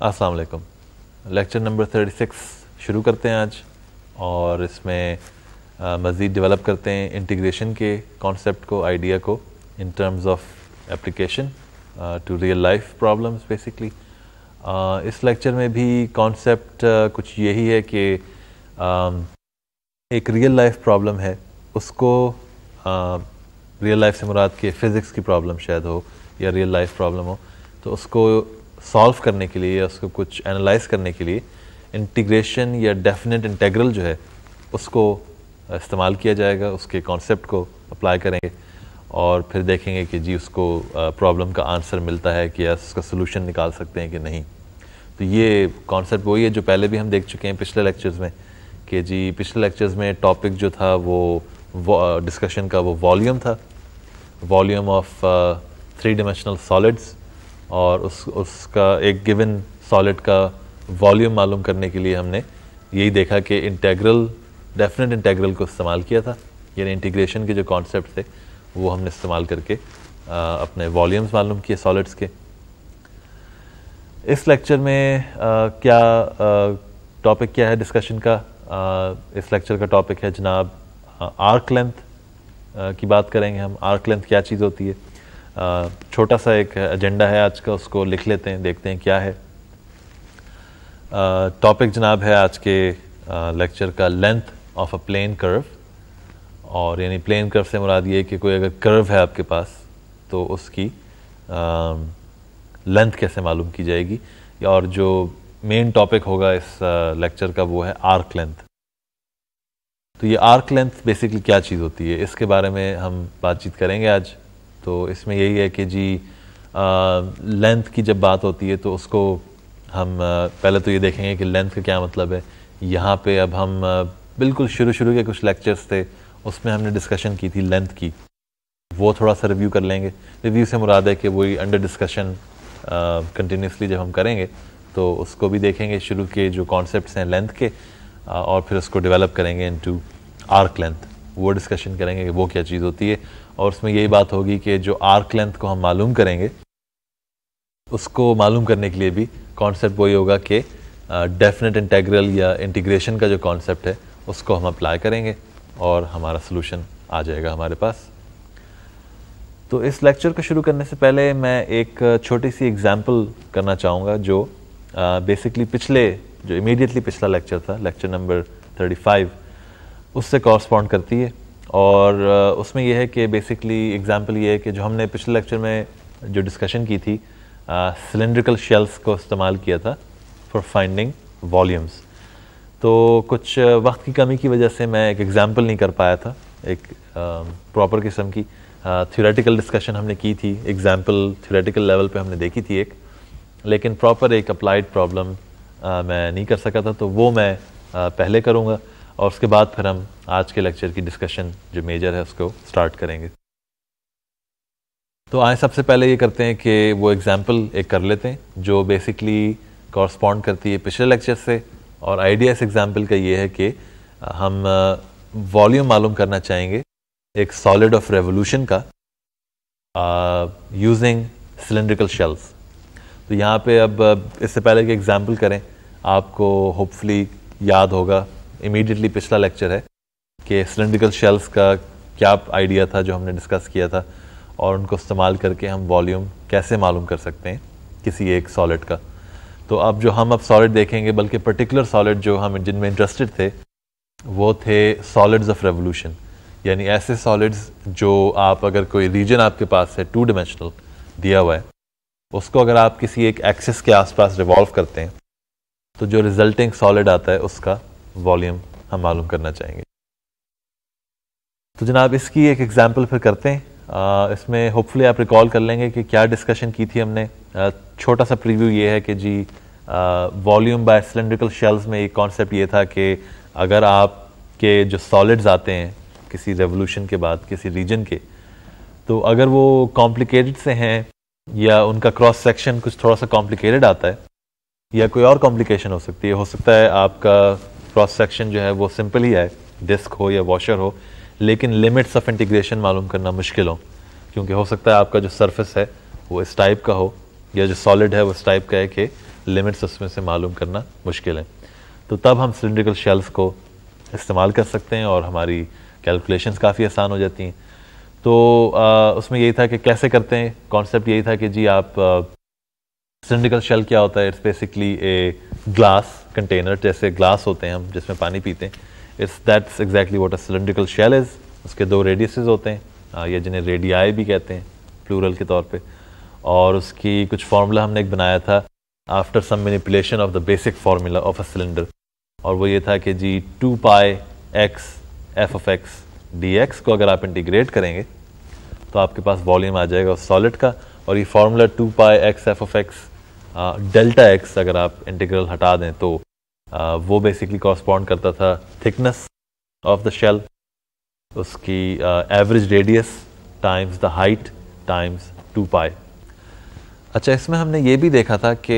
अस्सलाम वालेकुम। Lecture number 36 शुरू करते हैं आज और इसमें मज़ीद डेवलप करते हैं इंटीग्रेशन के कॉन्सेप्ट को आइडिया को in terms of application to real life problems basically इस लेक्चर में भी कॉन्सेप्ट कुछ यही है कि uh, एक रियल लाइफ प्रॉब्लम है उसको रियल लाइफ से मुराद के फ़िज़िक्स की प्रॉब्लम शायद हो या रियल लाइफ प्रॉब्लम हो तो उसको सॉल्व करने के लिए या उसको कुछ एनालाइज करने के लिए इंटीग्रेशन या डेफिनेट इंटेग्रल जो है, उसको इस्तेमाल किया जाएगा, उसके कॉन्सेप्ट को अप्लाई करेंगे और फिर देखेंगे कि जी उसको प्रॉब्लम का आंसर मिलता है कि या उसका सोल्यूशन निकाल सकते हैं कि नहीं। तो ये कॉन्सेप्ट वही है जो पहले भी हम देख चुके हैं पिछले लेक्चर्स में कि जी पिछले लेक्चर्स में टॉपिक जो था वो डिस्कशन का वो वॉल्यूम था। Volume of three dimensional solids और उस उसका एक गिवन सॉलिड का वॉल्यूम मालूम करने के लिए हमने यही देखा कि इंटेग्रल डेफिनेट इंटेग्रल को इस्तेमाल किया था। यानी इंटीग्रेशन के जो कॉन्सेप्ट थे वो हमने इस्तेमाल करके आ, अपने वॉल्यूम्स मालूम किए सॉलिड्स के। इस लेक्चर में आ, क्या टॉपिक क्या है डिस्कशन का? आ, इस लेक्चर का टॉपिक है जनाब आर्क लेंथ की बात करेंगे हम। आर्क लेंथ क्या चीज़ होती है? छोटा सा एक एजेंडा है आज का, उसको लिख लेते हैं, देखते हैं क्या है। टॉपिक जनाब है आज के लेक्चर का length of a plane curve और यानी प्लेन कर्व से मुराद ये कि कोई अगर कर्व है आपके पास तो उसकी लेंथ कैसे मालूम की जाएगी। और जो मेन टॉपिक होगा इस लेक्चर का, वो है आर्क लेंथ तो ये आर्क लेंथ बेसिकली क्या चीज़ होती है? इसके बारे में हम बातचीत करेंगे आज। तो इसमें यही है कि जी लेंथ की जब बात होती है तो उसको हम पहले तो ये देखेंगे कि लेंथ का क्या मतलब है। यहाँ पे अब हम बिल्कुल शुरू शुरू के कुछ लेक्चर्स थे, उसमें हमने डिस्कशन की थी लेंथ की। वो थोड़ा सा रिव्यू कर लेंगे। रिव्यू से मुराद है कि वही अंडर डिस्कशन कंटिन्यूसली जब हम करेंगे तो उसको भी देखेंगे शुरू के जो कॉन्सेप्ट हैं लेंथ के और फिर उसको डेवलप करेंगे इन आर्क लेंथ वो डिस्कशन करेंगे कि वो क्या चीज़ होती है। और उसमें यही बात होगी कि जो आर्क लेंथ को हम मालूम करेंगे, उसको मालूम करने के लिए भी कॉन्सेप्ट वही होगा कि डेफिनेट इंटेग्रल या इंटीग्रेशन का जो कॉन्सेप्ट है, उसको हम अप्लाई करेंगे और हमारा सोल्यूशन आ जाएगा हमारे पास। तो इस लेक्चर को शुरू करने से पहले मैं एक छोटी सी एग्जांपल करना चाहूँगा जो बेसिकली पिछले, जो इमीडिएटली पिछला लेक्चर था लेक्चर नंबर 35 उससे कॉरस्पॉन्ड करती है। और उसमें यह है कि बेसिकली एग्जांपल ये है कि जो हमने पिछले लेक्चर में जो डिस्कशन की थी सिलेंड्रिकल शेल्स को इस्तेमाल किया था फॉर फाइंडिंग वॉल्यूम्स तो कुछ वक्त की कमी की वजह से मैं एक एग्ज़ाम्पल नहीं कर पाया था एक प्रॉपर किस्म की थियोरेटिकल डिस्कशन हमने की थी एग्ज़ाम्पल थियोरेटिकल लेवल पे हमने देखी थी एक लेकिन प्रॉपर एक अप्लाइड प्रॉब्लम मैं नहीं कर सका था तो वो मैं आ, पहले करूँगा। और उसके बाद फिर हम आज के लेक्चर की डिस्कशन जो मेजर है, उसको स्टार्ट करेंगे। तो आए सबसे पहले ये करते हैं कि वो एग्ज़ाम्पल एक कर लेते हैं, जो बेसिकली कॉरस्पॉन्ड करती है पिछले लेक्चर से। और आइडिया इस एग्ज़ाम्पल का ये है कि हम वॉल्यूम मालूम करना चाहेंगे एक सॉलिड ऑफ़ रेवोल्यूशन का यूजिंग सिलेंड्रिकल शेल्स तो यहाँ पे अब इससे पहले कि एग्ज़ाम्पल करें, आपको होपफुली याद होगा इमीडिएटली पिछला लेक्चर है कि सिलेंड्रिकल शेल्स का क्या आइडिया था जो हमने डिस्कस किया था और उनको इस्तेमाल करके हम वॉल्यूम कैसे मालूम कर सकते हैं किसी एक सॉलिड का। तो अब जो हम अब सॉलिड देखेंगे, बल्कि पर्टिकुलर सॉलिड जो हम, जिनमें इंटरेस्टेड थे, वो थे सॉलिड्स ऑफ़ रेवोल्यूशन यानी ऐसे सॉलिड्स जो आप, अगर कोई रीजन आपके पास है टू डिमेंशनल दिया हुआ है, उसको अगर आप किसी एक एक्सिस के आसपास रिवॉल्व करते हैं तो जो रिजल्टिंग सॉलिड आता है उसका वॉल्यूम हम मालूम करना चाहेंगे। तो जनाब इसकी एक एग्जांपल फिर करते हैं। आ, इसमें होपफुली आप रिकॉल कर लेंगे कि क्या डिस्कशन की थी हमने। छोटा सा प्रीव्यू ये है कि जी वॉल्यूम बाय सिलेंड्रिकल शेल्स में एक कॉन्सेप्ट ये था कि अगर आपके जो सॉलिड्स आते हैं किसी रेवोल्यूशन के बाद किसी रीजन के तो अगर वो कॉम्प्लिकेटेड से हैं या उनका क्रॉस सेक्शन कुछ थोड़ा सा कॉम्प्लिकेटेड आता है या कोई और कॉम्प्लिकेशन हो सकती है हो सकता है आपका क्रॉस सेक्शन जो है वो सिंपल ही है डिस्क हो या वॉशर हो लेकिन लिमिट्स ऑफ़ इंटीग्रेशन मालूम करना मुश्किल हो क्योंकि हो सकता है आपका जो सरफेस है वो इस टाइप का हो या जो सॉलिड है वो इस टाइप का है कि लिमिट्स उसमें से मालूम करना मुश्किल है। तो तब हम सिलेंड्रिकल शेल्स को इस्तेमाल कर सकते हैं और हमारी कैलकुलेशंस काफ़ी आसान हो जाती हैं। तो आ, उसमें यही था कि कैसे करते हैं? कॉन्सेप्ट यही था कि जी आप सिलेंड्रिकल शेल क्या होता है? It's basically a glass container जैसे ग्लास होते हैं हम, जिसमें पानी पीते हैं it's that's exactly what a cylindrical shell is उसके दो रेडियसेस होते हैं या जिन्हें रेडियाई भी कहते हैं प्लूरल के तौर पे. और उसकी कुछ फार्मूला हमने एक बनाया था after some manipulation of the basic formula of a cylinder और वो ये था कि जी two pi x f of x d x को अगर आप इंटीग्रेट करेंगे तो आपके पास वॉल्यूम आ जाएगा उस सॉलिड का. और ये formula two pi x f of x delta x अगर आप इंटीग्रल हटा दें तो आ, वो बेसिकली कॉरस्पॉन्ड करता था थिकनेस ऑफ़ द शेल उसकी average radius times the height times two pi अच्छा इसमें हमने ये भी देखा था कि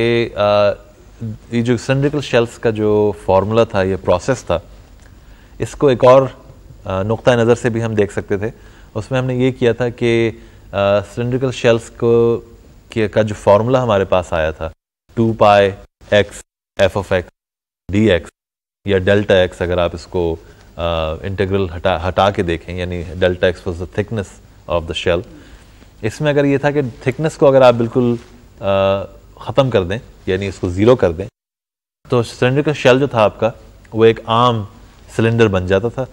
ये जो सिलेंड्रिकल शेल्स का जो फार्मूला था ये प्रोसेस था इसको एक और नुक़ नज़र से भी हम देख सकते थे। उसमें हमने ये किया था कि सिलेंड्रिकल शेल्स को के जो फार्मूला हमारे पास आया था two pi x f of x d x या डेल्टा एक्स अगर आप इसको इंटीग्रल हटा हटा के देखें, यानी delta x was the thickness of the shell इसमें अगर ये था कि थिकनेस को अगर आप बिल्कुल ख़त्म कर दें, यानी इसको ज़ीरो कर दें तो सिलेंडर का शेल जो था आपका, वो एक आम सिलेंडर बन जाता था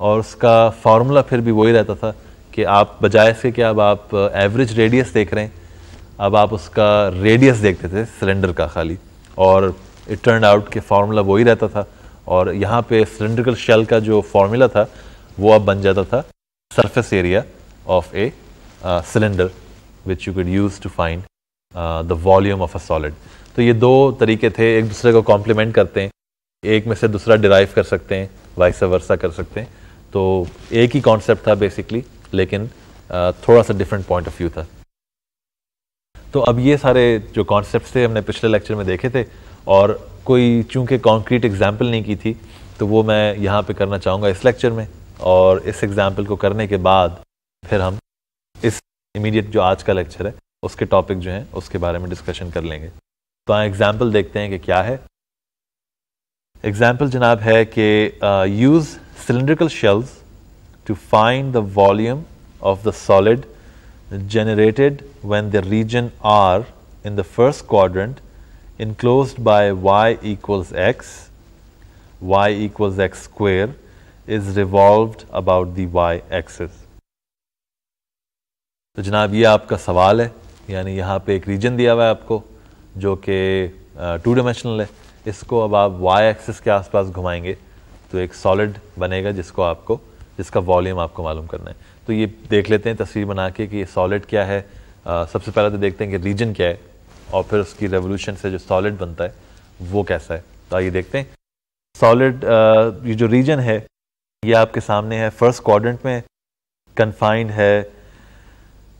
और उसका फार्मूला फिर भी वही रहता था कि आप, बजाय से कि अब आप एवरेज रेडियस देख रहे हैं अब आप उसका रेडियस देखते थे सिलेंडर का खाली और इट टर्न आउट के फार्मूला वही रहता था और यहाँ पे सिलेंड्रिकल शेल का जो फार्मूला था वो अब बन जाता था surface area of a cylinder which you could use to find the volume of a solid तो ये दो तरीके थे एक दूसरे को कॉम्प्लीमेंट करते हैं एक में से दूसरा डिराइव कर सकते हैं वाइस वर्सा कर सकते हैं। तो एक ही कॉन्सेप्ट था बेसिकली लेकिन uh, थोड़ा सा डिफरेंट पॉइंट ऑफ़ व्यू था। तो अब ये सारे जो कॉन्सेप्ट थे, हमने पिछले लेक्चर में देखे थे, और कोई चूँकि कॉन्क्रीट एग्ज़ाम्पल नहीं की थी तो वो मैं यहाँ पे करना चाहूँगा इस लेक्चर में, और इस एग्ज़ाम्पल को करने के बाद फिर हम इस इमीडिएट जो आज का लेक्चर है, उसके टॉपिक जो हैं, उसके बारे में डिस्कशन कर लेंगे। तो हाँ एग्ज़ाम्पल देखते हैं कि क्या है। एग्ज़ाम्पल जनाब है कि use cylindrical shells to find the volume of the solid generated when the region R in the first quadrant enclosed by y equals x, y equals x square is revolved about the y axis. तो जनाब ये आपका सवाल है यानी यहाँ पे एक रीजन दिया हुआ है आपको जो कि टू डिमेंशनल है इसको अब आप वाई एक्सिस के आसपास घुमाएँगे तो एक सॉलिड बनेगा जिसको आपको जिसका वॉल्यूम आपको मालूम करना है तो ये देख लेते हैं तस्वीर बना के कि सॉलिड क्या है। आ, सबसे पहले तो देखते हैं कि रीजन क्या है और फिर उसकी रेवोल्यूशन से जो सॉलिड बनता है वो कैसा है। तो आइए देखते हैं। सॉलिड ये जो रीजन है ये आपके सामने है। फ़र्स्ट क्वाड्रेंट में कन्फाइंड है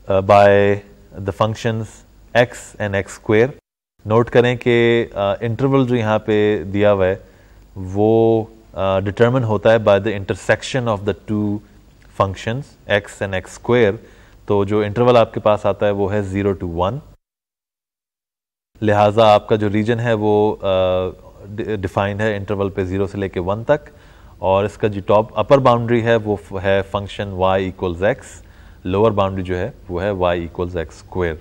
by the functions x and x square note करें कि इंटरवल जो यहाँ पे दिया हुआ है वो डिटर्मिन होता है by the intersection of the two functions x and x square तो जो इंटरवल आपके पास आता है वो है ज़ीरो टू वन लिहाजा आपका जो रीजन है वो डिफाइंड है इंटरवल पे ज़ीरो से लेके वन तक, और इसका जो टॉप अपर बाउंड्री है वो है function y equals x lower boundary जो है वो है वाई इक्वल्स एक्स स्क्वेयर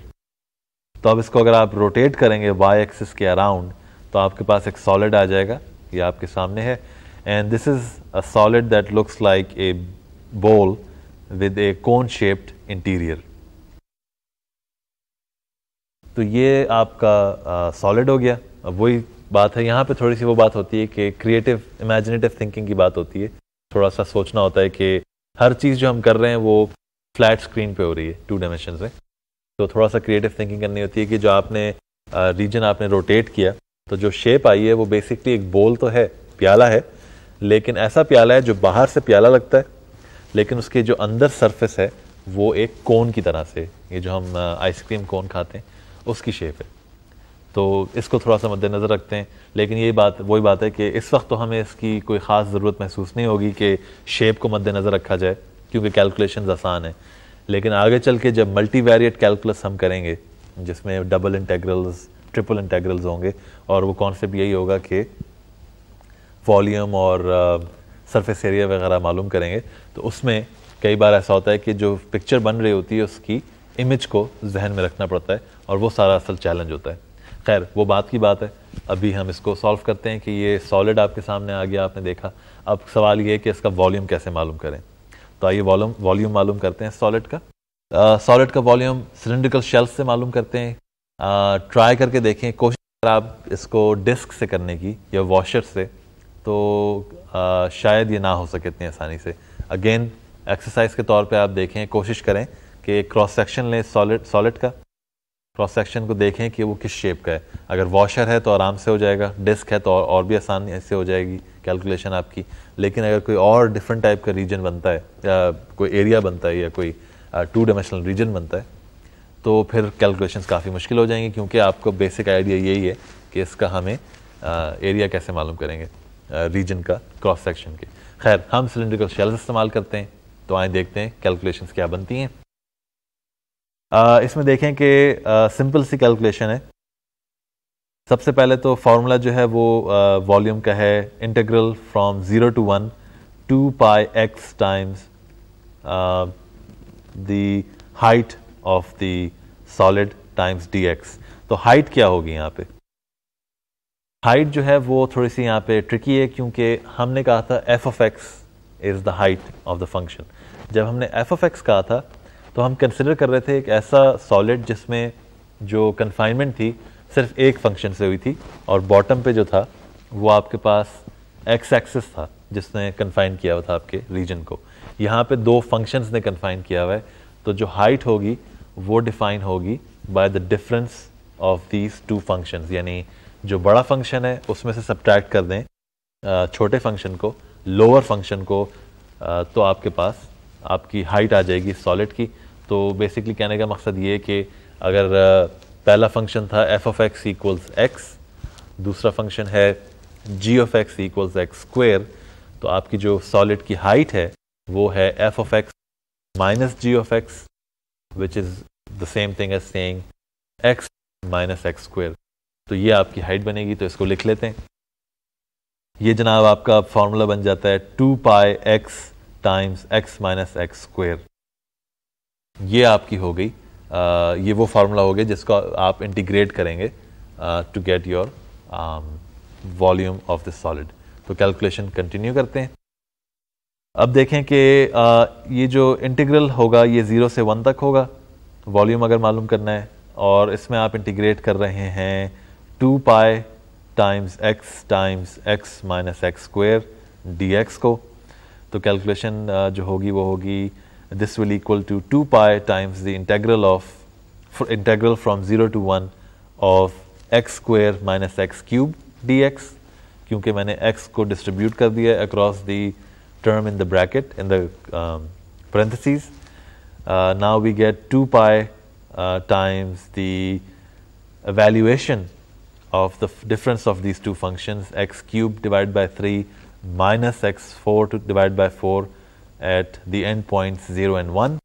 तो अब इसको अगर आप रोटेट करेंगे वाई एक्सिस के अराउंड तो आपके पास एक सॉलिड आ जाएगा, ये आपके सामने है and this is a solid that looks like a bowl with a cone shaped interior तो ये आपका सॉलिड हो गया। अब वही बात है, यहाँ पे थोड़ी सी वो बात होती है कि क्रिएटिव इमेजिनेटिव थिंकिंग की बात होती है। थोड़ा सा सोचना होता है कि हर चीज़ जो हम कर रहे हैं वो फ्लैट स्क्रीन पे हो रही है टू डायमेंशन से तो थोड़ा सा क्रिएटिव थिंकिंग करनी होती है कि जो आपने रीजन आपने रोटेट किया तो जो शेप आई है वो बेसिकली एक बोल तो है, प्याला है, लेकिन ऐसा प्याला है जो बाहर से प्याला लगता है। लेकिन उसके जो अंदर सरफेस है, वो एक कोन की तरह से, ये जो हम आइसक्रीम कोन खाते हैं, उसकी शेप है। तो इसको थोड़ा सा मद्देनज़र रखते हैं, लेकिन यही बात, वही बात है कि इस वक्त तो हमें इसकी कोई ख़ास ज़रूरत महसूस नहीं होगी कि शेप को मद्देनज़र रखा जाए, क्योंकि कैलकुलेशन आसान है। लेकिन आगे चल के जब मल्टी वेरिएट कैलकुलस हम करेंगे, जिसमें डबल इंटेग्रल्स ट्रिपल इंटेग्रल्स होंगे, और वो कॉन्सेप्ट यही होगा कि वॉल्यूम और सरफेस एरिया वगैरह मालूम करेंगे तो उसमें कई बार ऐसा होता है कि जो पिक्चर बन रही होती है, उसकी इमेज को जहन में रखना पड़ता है और वो सारा असल चैलेंज होता है। खैर, वो बात की बात है। अभी हम इसको सॉल्व करते हैं कि ये सॉलिड आपके सामने आ गया, आपने देखा। अब सवाल ये है कि इसका वॉल्यूम कैसे मालूम करें? तो आइए वॉल्यूम वॉल्यूम मालूम करते हैं सॉलिड का। सॉलिड का वॉल्यूम सिलेंड्रिकल शेल्स से मालूम करते हैं। ट्राई करके देखें, कोशिश आप इसको डिस्क से करने की या वॉशर से। तो आ, शायद ये ना हो सके इतनी आसानी से। अगेन एक्सरसाइज के तौर पे आप देखें कोशिश करें कि क्रॉस सेक्शन लें सॉलिड सॉलिड का। क्रॉस सेक्शन को देखें कि वो किस शेप का है। अगर वॉशर है तो आराम से हो जाएगा डिस्क है तो और, और भी आसानी से हो जाएगी कैलकुलेशन आपकी। लेकिन अगर कोई और डिफरेंट टाइप का रीजन बनता है या कोई एरिया बनता है या कोई टू डायमेंशनल रीजन बनता है तो फिर कैलकुलेशन काफ़ी मुश्किल हो जाएँगी क्योंकि आपको बेसिक आइडिया यही है कि इसका हमें एरिया कैसे मालूम करेंगे। रीजन का क्रॉस सेक्शन के। खैर, हम सिलेंड्रिकल शेल्स इस्तेमाल करते हैं तो आए देखते हैं कैलकुलेशंस क्या बनती हैं। इसमें देखें कि सिंपल सी कैलकुलेशन है। सबसे पहले तो फार्मूला जो है वो वॉल्यूम का है integral from zero to one two pi x times the height of the solid times d x तो हाइट क्या होगी यहाँ पे? हाइट जो है वो थोड़ी सी यहाँ पे ट्रिकी है क्योंकि हमने कहा था f of x is the height of the function जब हमने एफ़ ऑफ़ एक्स कहा था तो हम कंसिडर कर रहे थे एक ऐसा सॉलिड जिसमें जो कन्फाइनमेंट थी सिर्फ़ एक फ़ंक्शन से हुई थी और बॉटम पे जो था, वो आपके पास एक्स एक्सिस था जिसने कन्फाइन किया हुआ था आपके रीजन को। यहाँ पे दो फ़ंक्शंस ने कन्फाइन किया हुआ है तो जो हाइट होगी वो डिफाइन होगी by the difference of these two functions यानी जो बड़ा फ़ंक्शन है, उसमें से सब्ट्रैक्ट कर दें छोटे फ़ंक्शन को लोअर फ़ंक्शन को तो आपके पास, आपकी हाइट आ जाएगी सॉलिड की। तो बेसिकली कहने का मकसद ये कि अगर पहला फ़ंक्शन था f of x equals x दूसरा फ़ंक्शन है g of x equals x square तो आपकी जो सॉलिड की हाइट है, वो है f of x minus g of x which is the same thing as saying x minus x square तो ये आपकी हाइट बनेगी तो इसको लिख लेते हैं। ये जनाब आपका फॉर्मूला बन जाता है two pi x times x minus x square ये आपकी हो गई आ, ये वो फार्मूला हो गया जिसको आप इंटीग्रेट करेंगे to get your volume of this solid तो कैलकुलेशन कंटिन्यू करते हैं। अब देखें कि ये जो इंटीग्रल होगा ये ज़ीरो से वन तक होगा। वॉल्यूम अगर मालूम करना है और इसमें आप इंटीग्रेट कर रहे हैं two pi times x times x minus x square d x को तो कैलकुलेशन जो होगी वो होगी this will equal to 2 pi times the integral of integral from 0 to 1 of x square minus x cube dx क्योंकि मैंने x को distribute कर दिया across the term in the bracket in the um, parentheses uh, now we get 2 pi uh, times the evaluation of the difference of these two functions x cubed divided by 3 minus x4 to divided by 4 at the endpoints 0 and 1.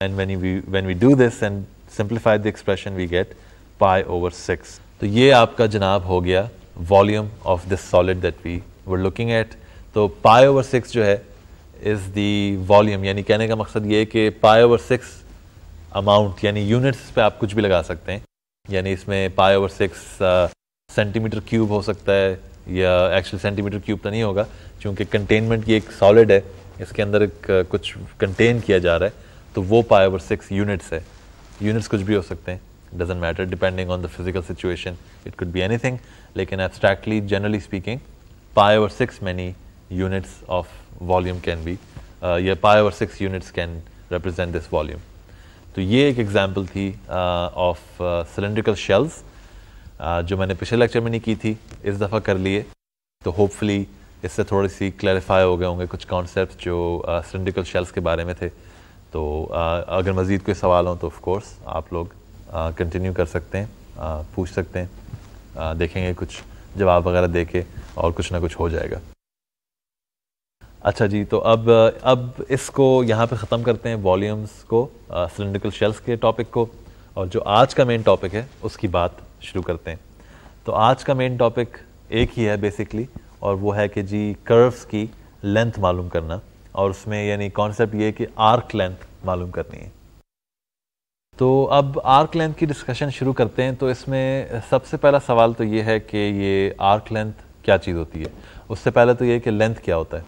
And when we, when we do this and simplify the expression, we get pi over 6. तो ये आपका जनाब हो गया volume of this solid that we were looking at तो pi over six जो है is the volume यानी कहने का मकसद ये है कि पाई ओवर सिक्स अमाउंट यानी यूनिट्स पे आप कुछ भी लगा सकते हैं यानी इसमें pi over six centimetre cube हो सकता है, या एक्चुअल सेंटीमीटर क्यूब तो नहीं होगा, क्योंकि कंटेनमेंट की एक सॉलिड है, इसके अंदर एक कुछ कंटेन किया जा रहा है तो वो पाई ओवर सिक्स यूनिट्स है। यूनिट्स कुछ भी हो सकते हैं doesn't matter depending on the physical situation it could be anything लेकिन abstractly generally speaking pi over six many units of volume can be या pi over six units can represent this volume तो ये एक example थी of cylindrical shells जो मैंने पिछले lecture में नहीं की थी, इस दफ़ा कर लिए। तो होपफुली इससे थोड़ी सी क्लैरिफाई हो गए होंगे कुछ कॉन्सेप्ट जो सिंडिकल शेल्स के बारे में थे। तो अगर मज़ीद कोई सवाल हो तो ऑफ़ आप लोग कंटिन्यू कर सकते हैं पूछ सकते हैं देखेंगे कुछ जवाब वगैरह दे के और कुछ ना कुछ हो जाएगा। अच्छा जी तो अब अब इसको यहाँ पे ख़त्म करते हैं वॉल्यूम्स को सिलेंड्रिकल शेल्स के टॉपिक को। और जो आज का मेन टॉपिक है, उसकी बात शुरू करते हैं। तो आज का मेन टॉपिक एक ही है बेसिकली और वो है कि जी कर्व्स की लेंथ मालूम करना, और उसमें यानी कॉन्सेप्ट ये कि आर्क लेंथ मालूम करनी है। तो अब आर्क लेंथ की डिस्कशन शुरू करते हैं तो इसमें सबसे पहला सवाल तो ये है कि ये आर्क लेंथ क्या चीज़ होती है? उससे पहले तो ये कि लेंथ क्या होता है।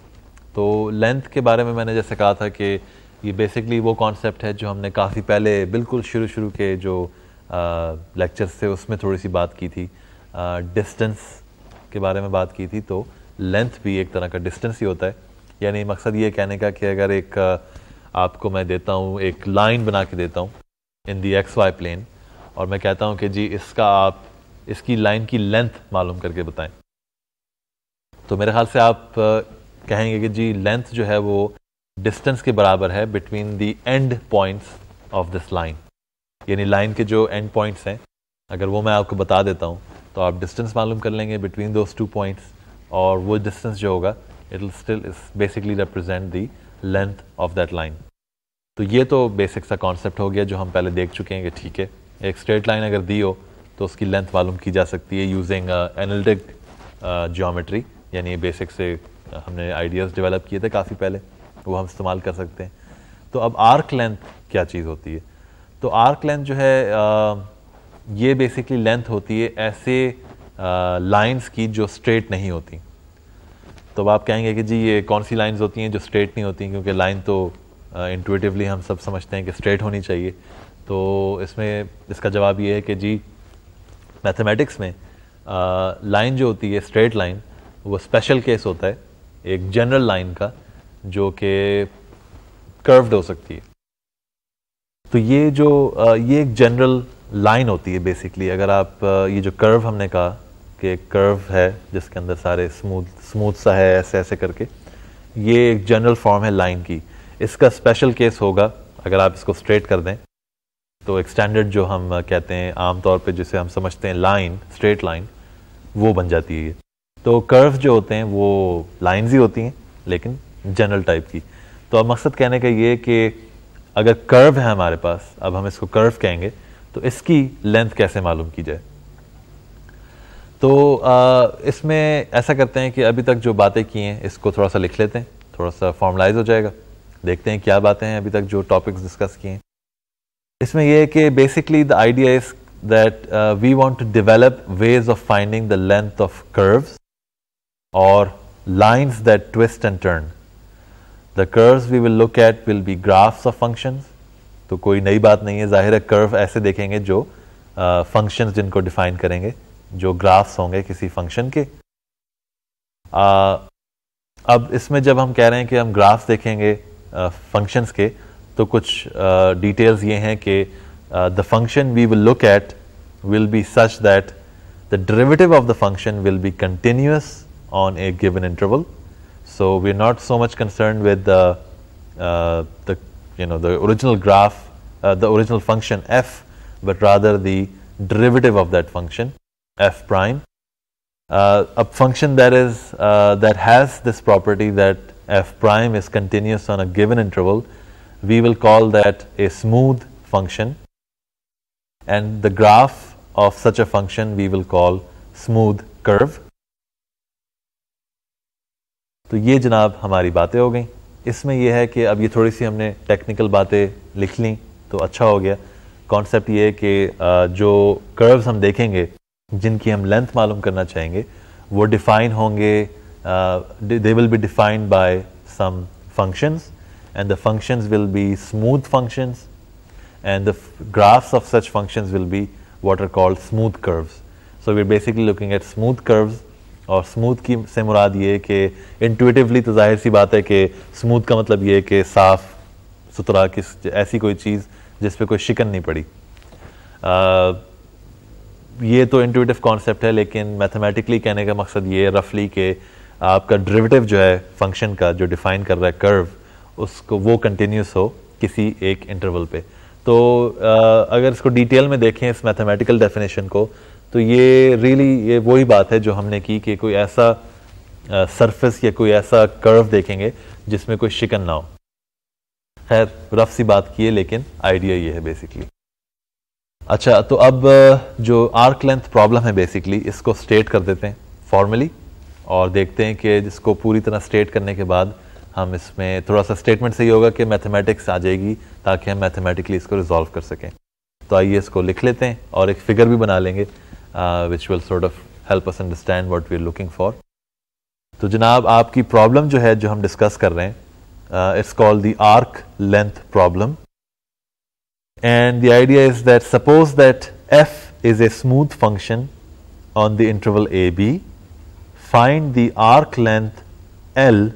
तो लेंथ के बारे में मैंने जैसे कहा था कि ये बेसिकली वो कॉन्सेप्ट है जो हमने काफ़ी पहले, बिल्कुल शुरू शुरू के जो लेक्चर्स थे, उसमें थोड़ी सी बात की थी। डिस्टेंस के बारे में बात की थी तो लेंथ भी एक तरह का डिस्टेंस ही होता है। यानी मकसद ये कहने का कि अगर एक आपको मैं देता हूँ, एक लाइन बना के देता हूँ in the x y plane और मैं कहता हूँ कि जी, इसका आप, इसकी लाइन की लेंथ मालूम करके बताएँ। तो मेरे ख्याल से आप कहेंगे कि जी लेंथ जो है वो डिस्टेंस के बराबर है between the end points of this line यानी लाइन के जो एंड पॉइंट्स हैं, अगर वो मैं आपको बता देता हूँ तो आप डिस्टेंस मालूम कर लेंगे बिटवीन दोज टू पॉइंट्स और वो डिस्टेंस जो होगा it will still basically represent the length of that line तो ये तो बेसिक सा कॉन्सेप्ट हो गया जो हम पहले देख चुके हैं कि ठीक है, एक स्ट्रेट लाइन अगर दी हो तो उसकी लेंथ मालूम की जा सकती है यूजिंग एनालिटिक जियोमेट्री यानी बेसिक से हमने आइडियाज़ डेवलप किए थे काफ़ी पहले। वो हम इस्तेमाल कर सकते हैं। तो अब आर्क लेंथ क्या चीज़ होती है? तो आर्क लेंथ जो है आ, ये बेसिकली लेंथ होती है ऐसे लाइंस की जो स्ट्रेट नहीं होती। तो अब आप कहेंगे कि जी ये कौन सी लाइंस होती हैं जो स्ट्रेट नहीं होती? क्योंकि लाइन तो इंटुटिवली हम सब समझते हैं कि स्ट्रेट होनी चाहिए। तो इसमें इसका जवाब ये है कि जी मैथमेटिक्स में लाइन जो होती है स्ट्रेट लाइन वो स्पेशल केस होता है एक जनरल लाइन का। जो कि कर्व्ड हो सकती है। तो ये जो ये एक जनरल लाइन होती है बेसिकली अगर आप ये जो कर्व हमने कहा कि एक कर्व है जिसके अंदर सारे स्मूथ स्मूथ सा है ऐसे ऐसे करके, ये एक जनरल फॉर्म है लाइन की। इसका स्पेशल केस होगा, अगर आप इसको स्ट्रेट कर दें तो एक स्टैंडर्ड जो हम कहते हैं आमतौर पे जिसे हम समझते हैं लाइन स्ट्रेट लाइन वो बन जाती है तो कर्व जो होते हैं वो लाइंस ही होती हैं, लेकिन जनरल टाइप की। तो अब मकसद कहने का ये कि अगर कर्व है हमारे पास, अब हम इसको कर्व कहेंगे तो इसकी लेंथ कैसे मालूम की जाए? तो इसमें ऐसा करते हैं कि अभी तक जो बातें की हैं, इसको थोड़ा सा लिख लेते हैं, थोड़ा सा फॉर्मलाइज हो जाएगा। देखते हैं क्या बातें हैं अभी तक जो टॉपिक्स डिस्कस किए हैं। इसमें यह है कि basically the idea is that we want to develop ways of finding the length of curves और lines that twist and turn the curves we will look at will be graphs of functions तो कोई नई बात नहीं है ज़ाहिर है curve ऐसे देखेंगे जो फ़ंक्शंस uh, जिनको डिफाइन करेंगे जो ग्राफ्स होंगे किसी फ़ंक्शन के। uh, अब इसमें जब हम कह रहे हैं कि हम ग्राफ्स देखेंगे फ़ंक्शंस uh, के तो कुछ डिटेल्स ये हैं कि the function we will look at will be such that the derivative of the function will be continuous on a given interval. So we're not so much concerned with the uh, the you know the original graph uh, the original function f but rather the derivative of that function f prime uh, a function that is that has this property that f prime is continuous on a given interval, we will call that a smooth function and the graph of such a function we will call smooth curve. तो ये जनाब हमारी बातें हो गई। इसमें यह है कि अब ये थोड़ी सी हमने टेक्निकल बातें लिख ली तो अच्छा हो गया। कॉन्सेप्ट ये है कि जो कर्व्स हम देखेंगे, जिनकी हम लेंथ मालूम करना चाहेंगे, वो डिफाइन होंगे they will be defined by some functions and the functions will be smooth functions and the graphs of such functions will be what are called smooth curves so we are basically looking at smooth curves और smooth की से मुराद ये कि इंटुटिवली तो ज़ाहिर सी बात है कि स्मूथ का मतलब ये कि साफ़ सुथरा किस ऐसी कोई चीज़ जिस पे कोई शिकन नहीं पड़ी। आ, ये तो इंटुटिव कॉन्सेप्ट है लेकिन मैथमेटिकली कहने का मकसद ये रफली के आपका डेरिवेटिव जो है फ़ंक्शन का जो डिफाइन कर रहा है कर्व उसको वो कंटिन्यूस हो किसी एक इंटरवल पे। तो आ, अगर इसको डिटेल में देखें इस मैथमेटिकल डेफिनेशन को तो ये रियली ये वही बात है जो हमने की कि कोई ऐसा सरफेस या कोई ऐसा कर्व देखेंगे जिसमें कोई शिकन ना हो। खैर रफ सी बात की है, लेकिन आइडिया ये है बेसिकली अच्छा तो अब जो आर्क लेंथ प्रॉब्लम है बेसिकली इसको स्टेट कर देते हैं फॉर्मली और देखते हैं कि जिसको पूरी तरह स्टेट करने के बाद हम इसमें थोड़ा सा स्टेटमेंट सही होगा कि मैथमेटिक्स आ जाएगी ताकि हम मैथमेटिकली इसको रिजॉल्व कर सकें। तो आइए इसको लिख लेते हैं और एक फिगर भी बना लेंगे। Which will sort of help us understand what we are looking for तो जनाब आपकी प्रॉब्लम जो है जो हम डिस्कस कर रहे हैं it's called the arc length problem And the idea is that suppose that f is a smooth function on the interval AB, find the arc length L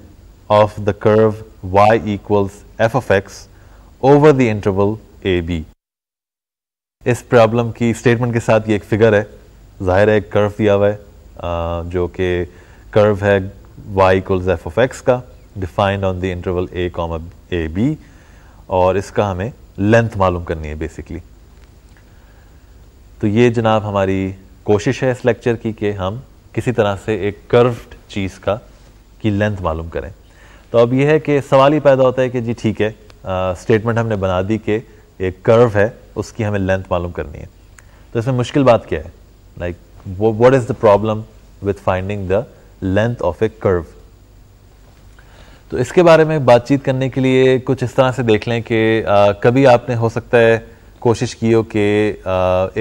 of the curve y equals f of x over the interval AB. इस problem की statement के साथ ये एक figure है ज़ाहिर है एक कर्व दिया हुआ है जो कि कर्व है y equals f of x का defined on the interval a comma a b और इसका हमें लेंथ मालूम करनी है बेसिकली तो ये जनाब हमारी कोशिश है इस लेक्चर की कि हम किसी तरह से एक कर्व्ड चीज़ का, की लेंथ मालूम करें। तो अब यह है कि सवाल ही पैदा होता है कि जी ठीक है स्टेटमेंट हमने बना दी कि एक कर्व है, उसकी हमें लेंथ मालूम करनी है। तो इसमें मुश्किल बात क्या है? लाइक वो what is the problem with finding the length of a curve तो इसके बारे में बातचीत करने के लिए कुछ इस तरह से देख लें कि कभी आपने हो सकता है कोशिश की हो कि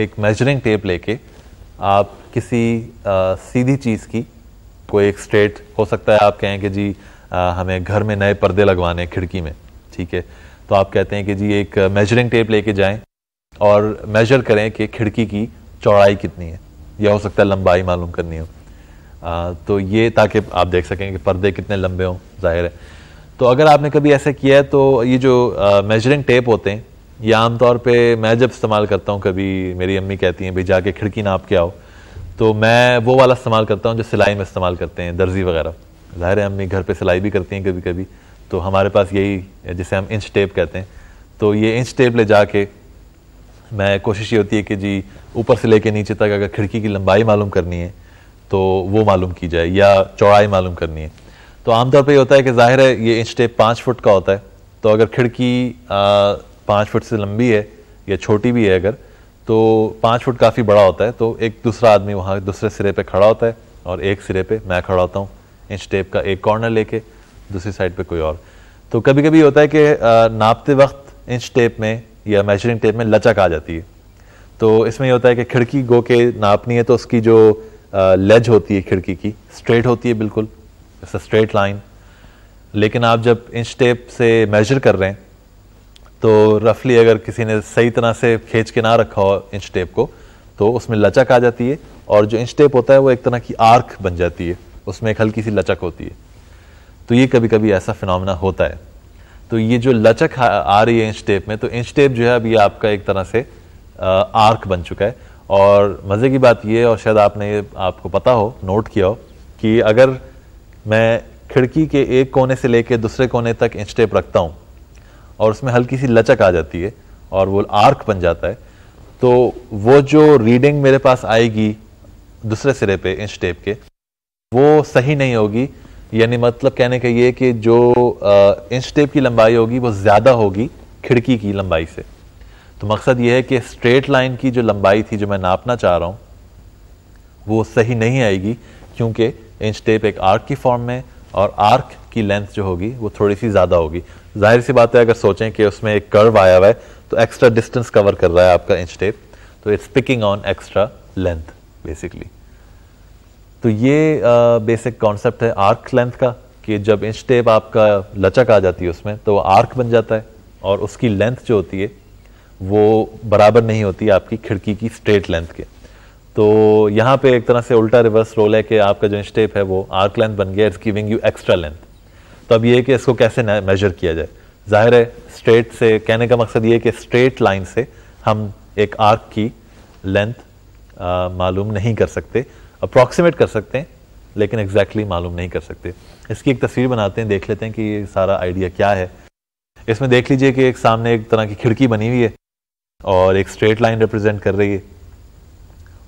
एक मेजरिंग टेप लेके आप किसी आ, सीधी चीज़ की कोई एक स्ट्रेट हो सकता है आप कहें कि जी आ, हमें घर में नए पर्दे लगवाने खिड़की में ठीक है? तो आप कहते हैं कि जी एक मेजरिंग टेप लेके जाएँ और मेजर करें कि खिड़की की चौड़ाई कितनी है? या हो सकता है लंबाई मालूम करनी हो। आ, तो ये ताकि आप देख सकें कि पर्दे कितने लंबे हों ज़ाहिर है। तो अगर आपने कभी ऐसा किया है तो ये जो मेजरिंग टेप होते हैं ये आमतौर पे मैं जब इस्तेमाल करता हूँ कभी मेरी अम्मी कहती हैं भाई जाके खिड़की नाप के आओ। तो मैं वो वाला इस्तेमाल करता हूँ जो सिलाई में इस्तेमाल करते हैं दर्जी वगैरह। ज़ाहिर है अम्मी घर पे सिलाई भी करती हैं कभी कभी तो हमारे पास यही जिसे हम इंच टेप कहते हैं। तो ये इंच टेप ले जाके मैं, कोशिश ये होती है कि जी, ऊपर से लेके नीचे तक अगर खिड़की की लंबाई मालूम करनी है तो वो मालूम की जाए, या चौड़ाई मालूम करनी है। तो आमतौर पर ये होता है कि ज़ाहिर है ये इंच टेप पाँच फुट का होता है तो अगर खिड़की पाँच फुट से लंबी है, या छोटी भी है अगर तो पाँच फुट काफ़ी बड़ा होता है तो एक दूसरा आदमी वहाँ दूसरे सिरे पे खड़ा होता है, और एक सिरे पे मैं खड़ा होता हूँ इंच टेप का एक कॉर्नर लेके, दूसरी साइड पे कोई और। तो कभी कभी होता है कि नापते वक्त इंच टेप में या मेजरिंग टेप में लचक आ जाती है। तो इसमें ये होता है कि खिड़की गो के नापनी है तो उसकी जो लेज होती है खिड़की की स्ट्रेट होती है बिल्कुल स्ट्रेट लाइन लेकिन आप जब इंच टेप से मेजर कर रहे हैं तो रफली अगर किसी ने सही तरह से खींच के ना रखा हो इंच टेप को तो उसमें लचक आ जाती है और जो इंच टेप होता है वो एक तरह की आर्क बन जाती है, उसमें एक हल्की सी लचक होती है। तो ये कभी कभी ऐसा फिनमिना होता है। तो ये जो लचक आ रही है इंच टेप में तो इंच टेप जो है अभी आपका एक तरह से आर्क बन चुका है। और मज़े की बात यह और शायद आपने ये आपको पता हो नोट किया हो, कि अगर मैं खिड़की के एक कोने से लेकर दूसरे कोने तक इंच टेप रखता हूँ, और उसमें हल्की सी लचक आ जाती है, और वो आर्क बन जाता है तो वो जो रीडिंग मेरे पास आएगी दूसरे सिरे पे इंच टेप के, वो सही नहीं होगी। यानी मतलब कहने का ये कि जो इंच टेप की लंबाई होगी, वो ज़्यादा होगी खिड़की की लंबाई से। तो मकसद ये है कि स्ट्रेट लाइन की जो लंबाई थी जो मैं नापना चाह रहा हूँ, वो सही नहीं आएगी, क्योंकि इंच टेप एक आर्क की फॉर्म में और आर्क की लेंथ जो होगी, वो थोड़ी सी ज़्यादा होगी। ज़ाहिर सी बात है, अगर सोचें कि उसमें एक कर्व आया हुआ है तो एक्स्ट्रा डिस्टेंस कवर कर रहा है आपका इंच टेप तो it's picking on extra length basically तो ये बेसिक कॉन्सेप्ट है आर्क लेंथ का, कि जब इंच टेप आपका लचक आ जाती है उसमें तो आर्क बन जाता है और उसकी लेंथ जो होती है, वो बराबर नहीं होती आपकी खिड़की की स्ट्रेट लेंथ के। तो यहाँ पे एक तरह से उल्टा रिवर्स रोल है कि आपका जो स्टेप है वो आर्क लेंथ बन गया it's giving you extra length तो अब ये कि इसको कैसे मेजर किया जाए? ज़ाहिर है स्ट्रेट से, कहने का मकसद ये कि स्ट्रेट लाइन से हम एक आर्क की लेंथ मालूम नहीं कर सकते। अप्रॉक्सीमेट कर सकते हैं, लेकिन एग्जैक्टली exactly मालूम नहीं कर सकते। इसकी एक तस्वीर बनाते हैं, देख लेते हैं कि ये सारा आइडिया क्या है। इसमें देख लीजिए कि एक सामने एक तरह की खिड़की बनी हुई है और एक स्ट्रेट लाइन रिप्रेजेंट कर रही है।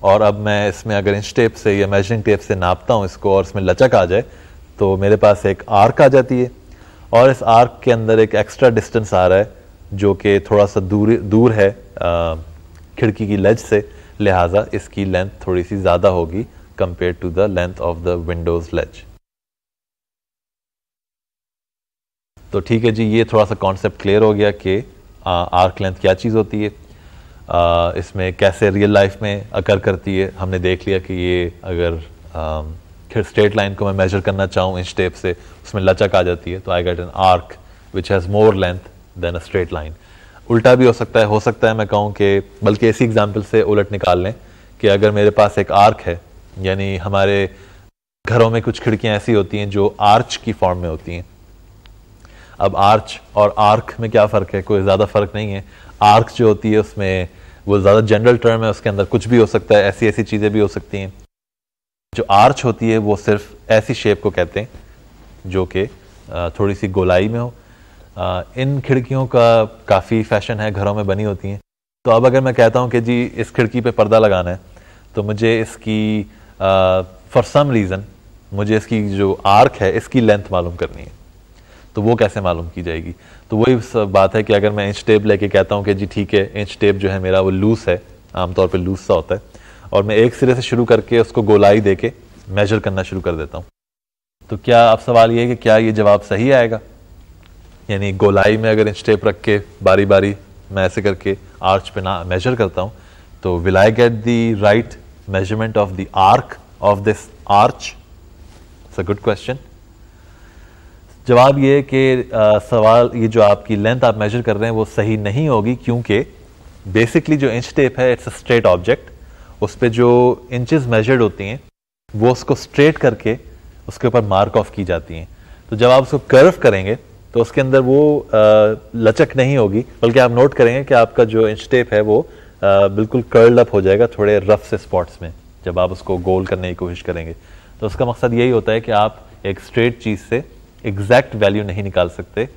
और अब मैं इसमें अगर इंच टेप से या मेजरिंग टेप से नापता हूँ इसको और इसमें लचक आ जाए तो मेरे पास एक आर्क आ जाती है। और इस आर्क के अंदर एक एक्स्ट्रा डिस्टेंस आ रहा है, जो कि थोड़ा सा दूर दूर है खिड़की की लज से। लिहाजा इसकी लेंथ थोड़ी सी ज़्यादा होगी। Compare to the length of the windows ledge तो ठीक है जी ये थोड़ा सा कॉन्सेप्ट क्लियर हो गया कि आर्क लेंथ क्या चीज़ होती है? आ, इसमें कैसे रियल लाइफ में अकर करती है? हमने देख लिया कि ये अगर फिर स्ट्रेट लाइन को मैं मेजर करना चाहूँ इंच टेप से उसमें लचक आ जाती है तो I get an arc which has more length than a straight line उल्टा भी हो सकता है हो सकता है मैं कहूँ कि बल्कि इसी एग्ज़ाम्पल से उलट निकाल लें कि अगर मेरे पास एक आर्क है यानी हमारे घरों में कुछ खिड़कियाँ ऐसी होती हैं जो आर्च की फॉर्म में होती हैं। अब आर्च और आर्क में क्या फ़र्क है? कोई ज़्यादा फ़र्क नहीं है। आर्क जो होती है उसमें वो ज़्यादा जनरल टर्म है, उसके अंदर कुछ भी हो सकता है, ऐसी ऐसी चीज़ें भी हो सकती हैं। जो आर्च होती है, वो सिर्फ़ ऐसी शेप को कहते हैं, जो कि थोड़ी सी गोलाई में हो। इन खिड़कियों का काफ़ी फ़ैशन है, घरों में बनी होती हैं। तो अब अगर मैं कहता हूँ कि जी, इस खिड़की पे पर्दा लगाना है तो मुझे इसकी फॉर सम रीज़न मुझे इसकी जो आर्क है, इसकी लेंथ मालूम करनी है। तो वो कैसे मालूम की जाएगी? तो वही बात है कि अगर मैं इंच टेप लेके कहता हूँ कि जी ठीक है इंच टेप जो है मेरा वो लूज है, आमतौर पर लूज सा होता है, और मैं एक सिरे से शुरू करके उसको गोलाई दे के मेजर करना शुरू कर देता हूँ तो क्या अब सवाल ये है कि क्या ये जवाब सही आएगा? यानी गोलाई में अगर इंच टेप रख के बारी बारी मैं ऐसे करके आर्च पे ना मेजर करता हूँ तो will I get the right measurement of the arc of this arch it's a good question जवाब ये कि सवाल ये जो आपकी लेंथ आप मेजर कर रहे हैं वो सही नहीं होगी क्योंकि बेसिकली जो इंच टेप है इट्स अ स्ट्रेट ऑब्जेक्ट उस पर जो इंचेस मेजर्ड होती हैं वो उसको स्ट्रेट करके उसके ऊपर मार्क ऑफ़ की जाती हैं। तो जब आप उसको कर्व करेंगे तो उसके अंदर वो आ, लचक नहीं होगी। बल्कि आप नोट करेंगे कि आपका जो इंच टेप है वो बिल्कुल कर्ल्ड अप हो जाएगा थोड़े रफ से स्पॉट्स में जब आप उसको गोल करने की कोशिश करेंगे। तो उसका मकसद यही होता है कि आप एक स्ट्रेट चीज़ से एग्जैक्ट वैल्यू नहीं निकाल सकते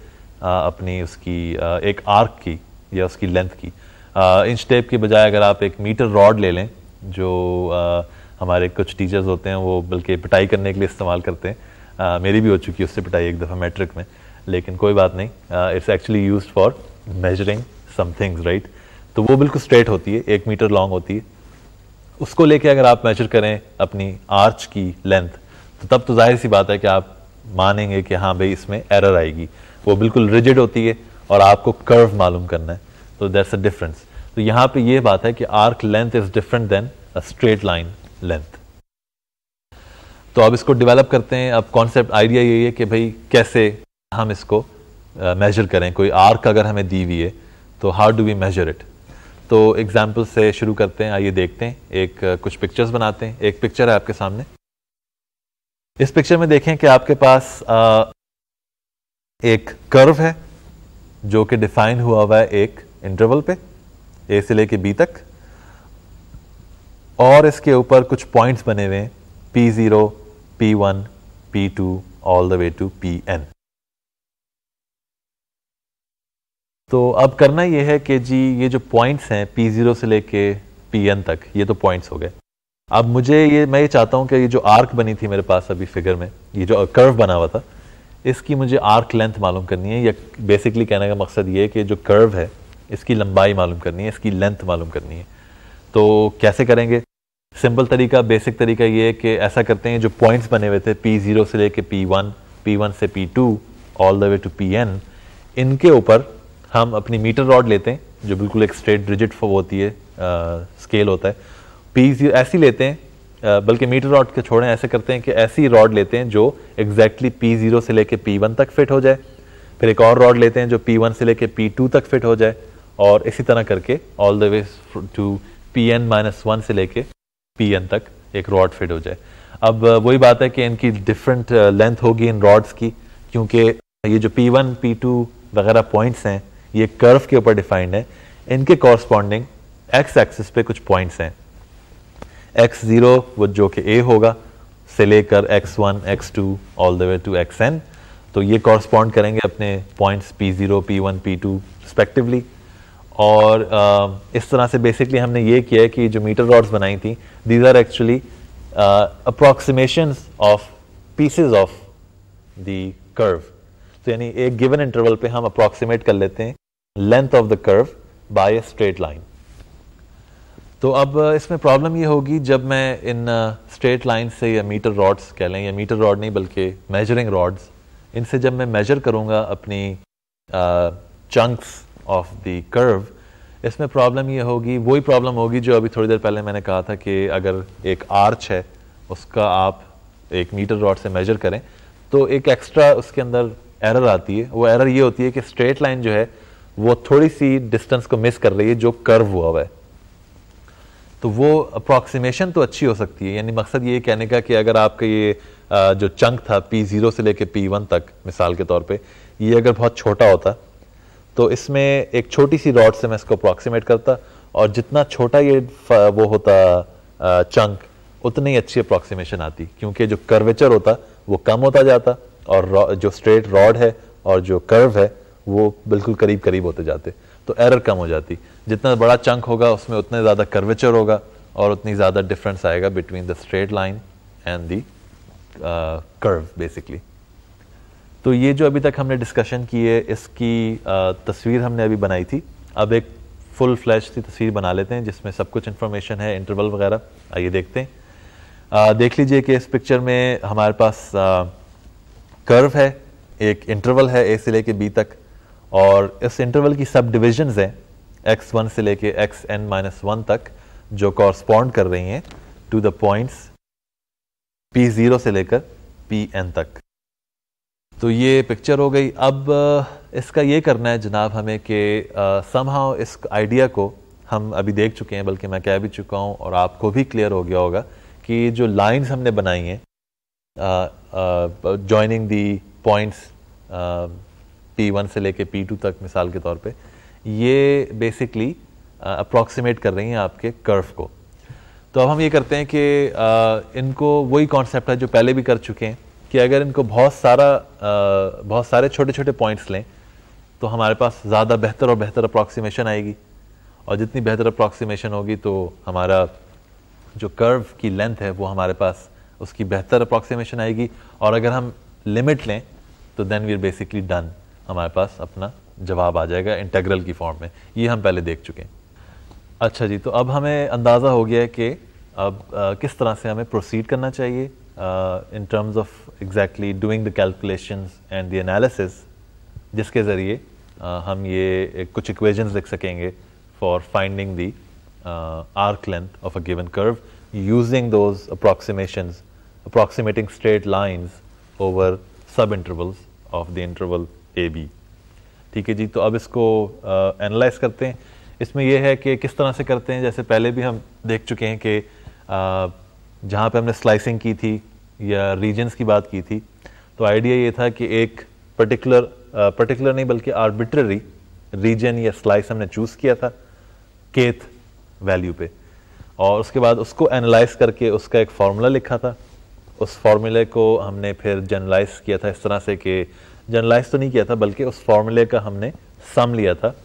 आ, अपनी उसकी आ, एक आर्क की या उसकी लेंथ की। आ, इंच टेप के बजाय अगर आप एक मीटर रॉड ले लें जो आ, हमारे कुछ टीचर्स होते हैं वो बल्कि पिटाई करने के लिए इस्तेमाल करते हैं। आ, मेरी भी हो चुकी है उससे पिटाई एक दफ़ा मैट्रिक में लेकिन कोई बात नहीं। It's actually use for measuring some things right तो वो बिल्कुल स्ट्रेट होती है, एक मीटर लॉन्ग होती है। उसको लेके अगर आप मेजर करें अपनी आर्च की लेंथ तो तब तो ज़ाहिर सी बात है कि आप मानेंगे कि हाँ भाई इसमें एरर आएगी। वो बिल्कुल रिजिड होती है और आपको कर्व मालूम करना है। तो दैट्स अ डिफरेंस तो यहाँ पे ये बात है कि arc length is different than a straight line length तो अब इसको डेवलप करते हैं। अब कॉन्सेप्ट आइडिया यही है कि भाई कैसे हम इसको मेजर करें। कोई आर्क अगर हमें दी हुई है तो how do we measure it तो एग्ज़ाम्पल से शुरू करते हैं आइए देखते हैं। एक कुछ पिक्चर्स बनाते हैं। एक पिक्चर है आपके सामने। इस पिक्चर में देखें कि आपके पास आ, एक कर्व है जो कि डिफाइन हुआ हुआ है एक इंटरवल पे ए से लेके बी तक। और इसके ऊपर कुछ पॉइंट्स बने हुए हैं। P zero P one P two all the way to P n तो अब करना यह है कि जी, ये जो पॉइंट्स हैं पी ज़ीरो से लेके पी एन तक, ये तो पॉइंट्स हो गए। अब मुझे ये, मैं ये चाहता हूँ कि ये जो आर्क बनी थी मेरे पास अभी फिगर में, ये जो कर्व बना हुआ था, इसकी मुझे आर्क लेंथ मालूम करनी है, या बेसिकली कहने का मकसद ये है कि जो कर्व है, इसकी लंबाई मालूम करनी है, इसकी लेंथ मालूम करनी है। तो कैसे करेंगे? सिंपल तरीका बेसिक तरीका ये है कि ऐसा करते हैं, जो पॉइंट्स बने हुए थे पी ज़ीरो से लेके पी वन पी वन से P two all the way to P n इनके ऊपर हम अपनी मीटर रॉड लेते हैं, जो बिल्कुल एक स्ट्रेट रिजिट होती है स्केल होता है। पी ऐसी लेते हैं बल्कि मीटर रॉड के छोड़ें, ऐसे करते हैं कि ऐसी रॉड लेते हैं जो एग्जैक्टली पी ज़ीरो से लेके पी वन तक फिट हो जाए। फिर एक और रॉड लेते हैं जो पी वन से लेके पी टू तक फिट हो जाए। और इसी तरह करके all the way to P n minus one से लेके पी एन तक एक रॉड फिट हो जाए। अब वही बात है कि इनकी डिफरेंट लेंथ होगी इन रॉड्स की, क्योंकि ये जो पी वन पी टू वगैरह पॉइंट्स हैं ये कर्व के ऊपर डिफाइंड है। इनके कॉरस्पॉन्डिंग एक्स एक्सिस पे कुछ पॉइंट्स हैं। एक्स ज़ीरो वो जो कि ए होगा, से लेकर x one x two all the way to x n तो ये कॉरस्पॉन्ड करेंगे अपने points P zero P one P two respectively और इस तरह से बेसिकली हमने ये किया है कि जो मीटर रॉड्स बनाई थी these are actually approximation of pieces of the curve तो यानी एक गिवन इंटरवल पे हम अप्रोक्सीमेट कर लेते हैं length of the curve by straight line तो अब इसमें प्रॉब्लम ये होगी जब मैं इन स्ट्रेट लाइन से या मीटर रॉड्स कह लें, या मीटर रॉड नहीं बल्कि मेजरिंग रॉड्स इनसे जब मैं मेजर करूँगा अपनी चंक्स ऑफ़ द कर्व इसमें प्रॉब्लम ये होगी, वही प्रॉब्लम होगी जो अभी थोड़ी देर पहले मैंने कहा था कि अगर एक आर्च है, उसका आप एक मीटर रॉड से मेजर करें तो एक एक्स्ट्रा उसके अंदर एरर आती है, वो एरर ये होती है कि स्ट्रेट लाइन जो है, वो थोड़ी सी डिस्टेंस को मिस कर रही है, जो कर्व हुआ हुआ है। तो वो अप्रॉक्सीमेशन तो अच्छी हो सकती है, यानी मकसद ये कहने का कि अगर आपका ये जो चंक था पी ज़ीरो से लेके पी वन तक, मिसाल के तौर पे, ये अगर बहुत छोटा होता तो इसमें एक छोटी सी रॉड से मैं इसको अप्रॉक्सीमेट करता, और जितना छोटा ये वो होता चंक उतनी अच्छी अप्रॉक्सीमेशन आती, क्योंकि जो कर्वेचर होता, वो कम होता जाता और जो स्ट्रेट रॉड है और जो कर्व है वो बिल्कुल करीब करीब होते जाते। तो एरर कम हो जाती। जितना बड़ा चंक होगा उसमें उतने ज़्यादा कर्वेचर होगा और उतनी ज़्यादा डिफरेंस आएगा between the straight line and the curve basically तो ये जो अभी तक हमने डिस्कशन की है इसकी uh, तस्वीर हमने अभी बनाई थी। अब एक फुल फ्लैश की तस्वीर बना लेते हैं जिसमें सब कुछ इन्फॉर्मेशन है इंटरवल वगैरह। आइए देखते हैं। Uh, देख लीजिए कि इस पिक्चर में हमारे पास कर्व है, एक इंटरवल है ए से लेके बी तक, और इस इंटरवल की सब डिविजन हैं एक्स वन से लेके एक्स एन माइनस वन तक, जो कॉरस्पॉन्ड कर रही हैं to the points P zero से लेकर पी एन तक। तो ये पिक्चर हो गई। अब इसका ये करना है जनाब हमें कि समहाउ इस आइडिया को हम अभी देख चुके हैं, बल्कि मैं कह भी चुका हूँ और आपको भी क्लियर हो गया होगा कि जो लाइंस हमने बनाई हैं joining the points P one से लेके पी टू तक मिसाल के तौर पे ये बेसिकली अप्रॉक्सीमेट कर रही हैं आपके कर्व को। तो अब हम ये करते हैं कि uh, इनको वही कॉन्सेप्ट है जो पहले भी कर चुके हैं कि अगर इनको बहुत सारा uh, बहुत सारे छोटे छोटे पॉइंट्स लें तो हमारे पास ज़्यादा बेहतर और बेहतर अप्रॉक्सीमेशन आएगी। और जितनी बेहतर अप्रॉक्सीमेशन होगी तो हमारा जो कर्व की लेंथ है वो हमारे पास उसकी बेहतर अप्रॉक्सीमेशन आएगी। और अगर हम लिमिट लें तो then we are basically done हमारे पास अपना जवाब आ जाएगा इंटेग्रल की फॉर्म में। ये हम पहले देख चुके हैं। अच्छा जी तो अब हमें अंदाज़ा हो गया है कि अब आ, किस तरह से हमें प्रोसीड करना चाहिए in terms of exactly doing the calculation and the analysis जिसके ज़रिए हम ये कुछ इक्वेशंस लिख सकेंगे for finding the arc length of a given curve using those approximations approximating straight lines over subintervals of the interval a b ठीक है जी तो अब इसको एनालाइज करते हैं। इसमें यह है कि किस तरह से करते हैं, जैसे पहले भी हम देख चुके हैं कि जहाँ पे हमने स्लाइसिंग की थी या रीजन्स की बात की थी तो आइडिया ये था कि एक पर्टिकुलर पर्टिकुलर नहीं बल्कि आर्बिट्ररी रीजन या स्लाइस हमने चूज़ किया था केथ वैल्यू पे। और उसके बाद उसको एनालाइज करके उसका एक फार्मूला लिखा था। उस फार्मूले को हमने फिर जनरलाइज किया था इस तरह से कि जनरलाइज तो नहीं किया था, बल्कि उस फार्मूले का हमने सम लिया था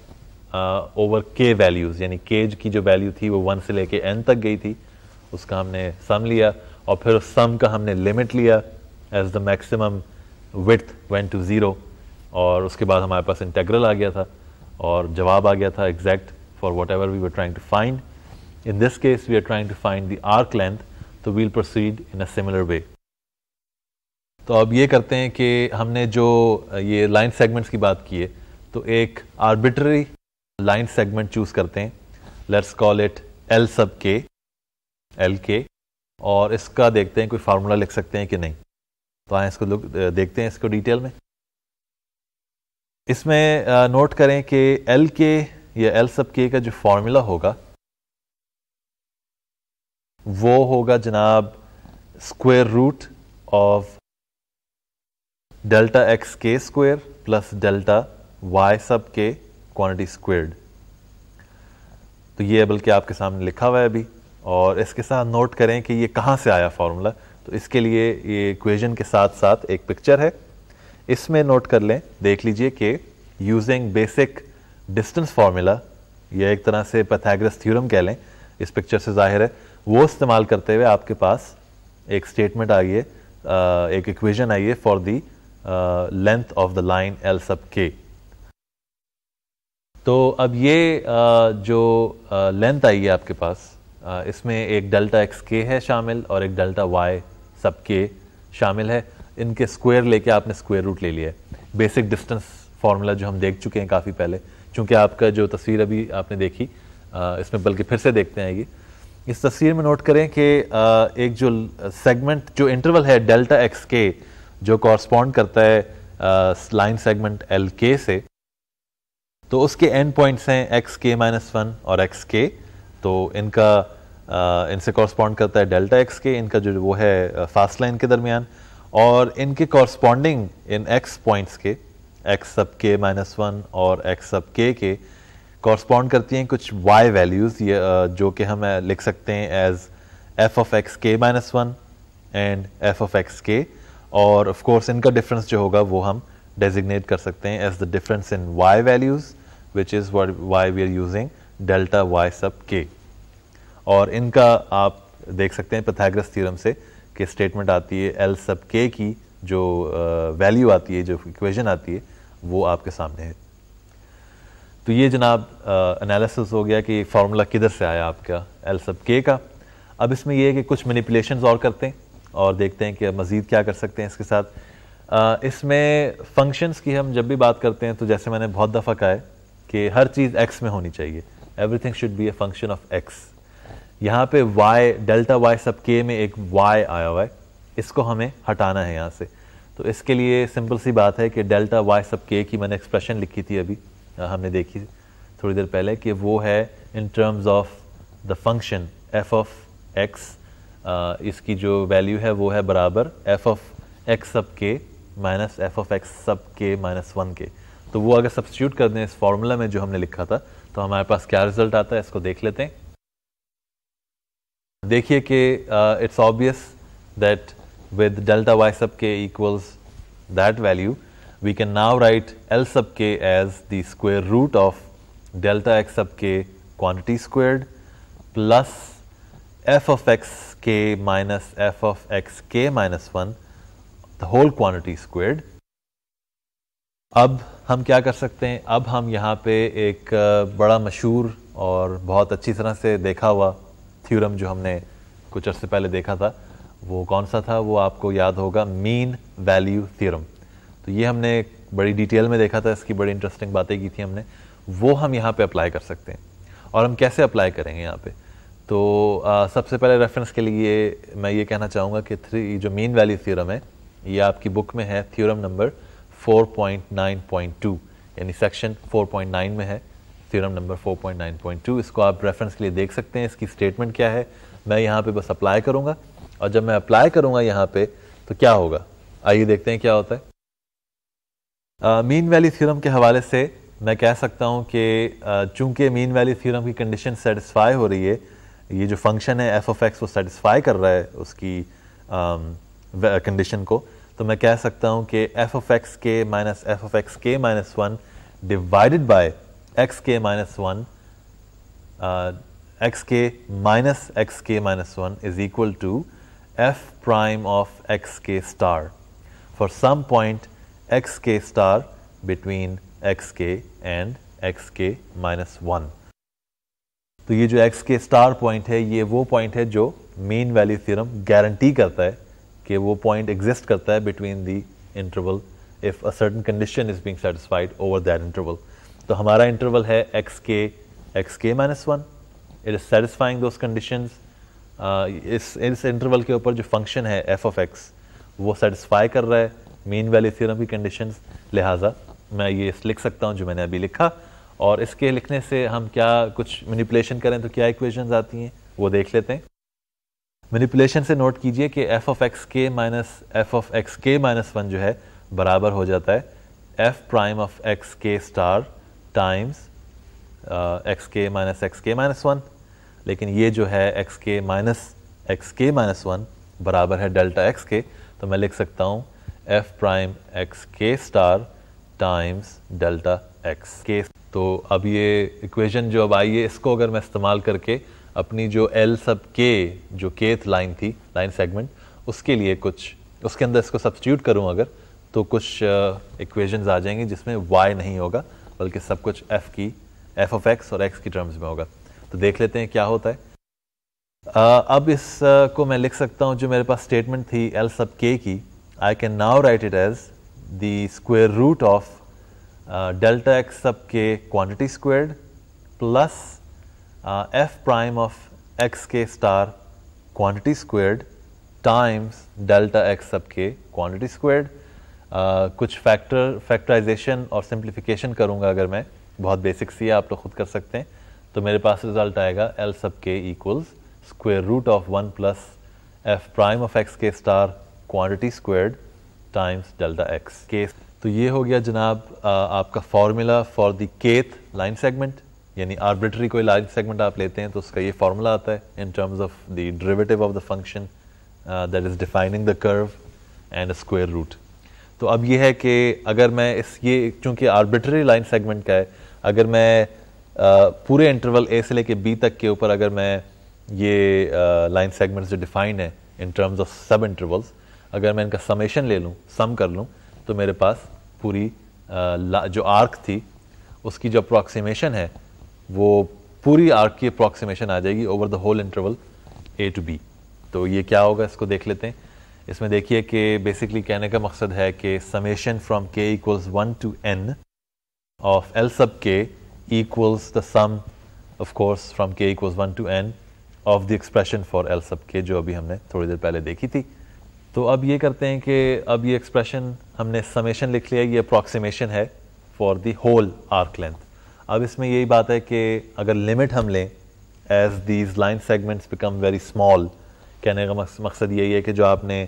ओवर के वैल्यूज़ यानी केज की जो वैल्यू थी वो वन से लेके एन तक गई थी, उसका हमने सम लिया और फिर उस सम का हमने लिमिट लिया as the maximum with one to zero और उसके बाद हमारे पास इंटेग्रल आ गया था और जवाब आ गया था exact for whatever we were trying to find in this case we are trying to find the arc length तो we'll proceed in a similar way तो अब ये करते हैं कि हमने जो ये लाइन सेगमेंट्स की बात की है तो एक आर्बिट्री लाइन सेगमेंट चूज़ करते हैं. Let's call it L sub के एल के और इसका देखते हैं कोई फार्मूला लिख सकते हैं कि नहीं. तो आए इसको लोग देखते हैं इसको डिटेल में. इसमें नोट करें कि एल के या एल सब के का जो फार्मूला होगा वो होगा जनाब square root of delta x k square plus delta y sub k quantity squared तो ये बल्कि आपके सामने लिखा हुआ है अभी, और इसके साथ नोट करें कि ये कहाँ से आया फॉर्मूला तो इसके लिए ये इक्वेशन के साथ साथ एक पिक्चर है। इसमें नोट कर लें, देख लीजिए कि यूजिंग बेसिक डिस्टेंस फार्मूला या एक तरह से पैथागरस थ्योरम कह लें, इस पिक्चर से ज़ाहिर है। वो इस्तेमाल करते हुए आपके पास एक स्टेटमेंट आई है एक इक्वेशन आई है for the length of the line L sub k तो अब ये जो लेंथ आई है आपके पास इसमें एक डेल्टा एक्स के है शामिल और एक डेल्टा वाई सब के शामिल है। इनके स्क्वायर लेके आपने स्क्वायर रूट ले लिया है। बेसिक डिस्टेंस फार्मूला जो हम देख चुके हैं काफ़ी पहले, चूँकि आपका जो तस्वीर अभी आपने देखी इसमें बल्कि फिर से देखते हैं ये। इस तस्वीर में नोट करें कि एक जो सेगमेंट जो इंटरवल है डेल्टा एक्स के जो कॉरस्पॉन्ड करता है लाइन सेगमेंट एल के से तो उसके एंड पॉइंट्स हैं एक्स के माइनस वन और एक्स के तो इनका इनसे कॉरस्पॉन्ड करता है डेल्टा एक्स के इनका जो वो है फास्ट लाइन के दरमियान, और इनके कॉरस्पॉन्डिंग इन एक्स पॉइंट्स के एक्स सब के माइनस वन और एक्स सब के के कॉरस्पॉन्ड करती हैं कुछ वाई वैल्यूज़ ये जो कि हम लिख सकते हैं as f of x k minus one and f of x k और ऑफ़ कोर्स इनका डिफरेंस जो होगा, वो हम डेजिग्नेट कर सकते हैं as the difference in y values which is y we are using delta y sub k और इनका आप देख सकते हैं पथाग्रस थ्योरम से कि स्टेटमेंट आती है एल सब के की, जो वैल्यू आती है, जो इक्वेशन आती है, वो आपके सामने है। तो ये जनाब एनालिसिस हो गया कि फार्मूला किधर से आया आपका? एल सब के का। अब इसमें यह है कि कुछ मैनिपुलेशन और करते हैं और देखते हैं कि अब मज़ीद क्या कर सकते हैं इसके साथ। इसमें फ़ंक्शंस की हम जब भी बात करते हैं तो जैसे मैंने बहुत दफ़ा कहा है कि हर चीज़ एक्स में होनी चाहिए। Everything should be a function of x यहाँ पे वाई डेल्टा वाई सब के में एक वाई आया हुआ है। इसको हमें हटाना है यहाँ से। तो इसके लिए सिंपल सी बात है कि डेल्टा वाई सब के की मैंने एक्सप्रेशन लिखी थी अभी। हमने देखी थोड़ी देर पहले कि वो है in terms of the function f of x इसकी जो वैल्यू है वो है बराबर एफ़ ऑफ़ एक्स सब के minus f of x sub के माइनस वन के तो वो अगर सब्सिट्यूट कर दें इस फॉर्मूला में जो हमने लिखा था तो हमारे पास क्या रिज़ल्ट आता है इसको देख लेते हैं। देखिए कि it's obvious that with delta y sub k equals that value we can now write L sub k as the square root of delta x sub k quantity squared plus f of x k minus f of x k minus 1 the whole quantity squared. अब हम क्या कर सकते हैं अब हम यहाँ पे एक बड़ा मशहूर और बहुत अच्छी तरह से देखा हुआ थ्योरम जो हमने कुछ अर्से पहले देखा था वो कौन सा था वो आपको याद होगा मीन वैल्यू थ्योरम तो ये हमने बड़ी डिटेल में देखा था इसकी बड़ी इंटरेस्टिंग बातें की थी हमने। वो हम यहाँ पे अप्लाई कर सकते हैं। और हम कैसे अप्लाई करेंगे यहाँ पे? तो आ, सबसे पहले रेफरेंस के लिए मैं ये कहना चाहूँगा कि थ्री जो मेन वैल्यू थ्योरम है ये आपकी बुक में है थ्योरम नंबर 4.9.2 यानी सेक्शन 4.9 में है थ्योरम नंबर 4.9.2 इसको आप रेफरेंस के लिए देख सकते हैं इसकी स्टेटमेंट क्या है। मैं यहाँ पे बस अप्लाई करूँगा। और जब मैं अप्लाई करूँगा यहाँ पे तो क्या होगा? आइए देखते हैं क्या होता है। मीन वैली थ्योरम के हवाले से मैं कह सकता हूँ कि चूँकि मीन वैली थ्योरम की कंडीशन सेटिस्फाई हो रही है, ये जो फ़ंक्शन है एफ़ ऑफ़ एक्स वो सेटिस्फाई कर रहा है उसकी कंडीशन को तो मैं कह सकता हूँ कि f of x k minus f of x k minus one divided by x k minus one x k minus x k minus one is equal to f prime of x k star for some point between x k and x k minus one तो ये जो x के star point है, ये वो point है जो main value theorem guarantee करता है कि वो पॉइंट एग्जिस्ट करता है between the interval if a certain condition is being satisfied over that interval तो हमारा इंटरवल है x k x k minus one it is satisfying those condition इस इस इंटरवल के ऊपर जो फ़ंक्शन है एफ़ ऑफ़ एक्स वो सेटिस्फाई कर रहा है। मीन वैल्यू थ्योरम की कंडीशंस लिहाजा मैं ये लिख सकता हूँ जो मैंने अभी लिखा। और इसके लिखने से हम क्या कुछ मैनिपुलेशन करें तो क्या इक्वेशंस आती हैं, वो देख लेते हैं। मैनिपुलेशन से नोट कीजिए कि f of x k minus f of x k minus one जो है, बराबर हो जाता है। F prime of x k star times x k minus x k minus one लेकिन ये जो है x k minus x k minus one बराबर है डेल्टा एक्स के तो मैं लिख सकता हूँ f prime x k star times delta x k तो अब ये इक्वेशन जो अब आई है इसको अगर मैं इस्तेमाल करके अपनी जो एल सब के जो केथ लाइन थी लाइन सेगमेंट उसके लिए कुछ उसके अंदर इसको सब्सिट्यूट करूँ अगर तो कुछ इक्वेशंस आ जाएँगी जिसमें वाई नहीं होगा बल्कि सब कुछ एफ़ की एफ़ ऑफ़ एक्स और एक्स की टर्म्स में होगा। तो देख लेते हैं क्या होता है। Uh, अब इस uh, मैं लिख सकता हूँ जो मेरे पास स्टेटमेंट थी एल सब के की। I can now write it as the square root of delta x sub k quantity squared plus f prime of x k star quantity squared times delta x sub k quantity squared कुछ factor factorization और simplification करूँगा अगर मैं। बहुत basic सी है, आप लोग खुद कर सकते हैं। तो मेरे पास रिज़ल्ट आएगा L sub k equals square root of one plus f prime of x k star quantity squared times delta x k तो ये हो गया जनाब आपका formula for the kth line segment यानी आर्बिट्री कोई लाइन सेगमेंट आप लेते हैं तो उसका ये फार्मूला आता है in terms of the derivative of the function that is defining the curve and square root तो अब ये है कि अगर मैं इस ये चूँकि आर्बिट्री लाइन सेगमेंट का है अगर मैं आ, पूरे इंटरवल ए से लेके बी तक के ऊपर अगर मैं ये लाइन सेगमेंट्स जो डिफाइंड है in terms of sub intervals अगर मैं इनका समेशन ले लूँ सम कर लूँ तो मेरे पास पूरी जो आर्क थी, उसकी जो अप्रॉक्सीमेशन है, वो पूरी आर्क की अप्रॉक्सीमेशन आ जाएगी over the whole interval A to B तो ये क्या होगा, इसको देख लेते हैं। इसमें देखिए कि बेसिकली कहने का मकसद है कि summation from k equals one to n of l sub k equals the sum of course, from k equals 1 to n of the expression for L sub k, जो अभी हमने थोड़ी देर पहले देखी थी। तो अब ये करते हैं कि अब ये एक्सप्रेशन हमने समेशन लिख लिया, ये अप्रॉक्सीमेशन है for the whole arc length अब इसमें यही बात है कि अगर लिमिट हम लें as these line segments become very small कहने का मकसद यही है कि जो आपने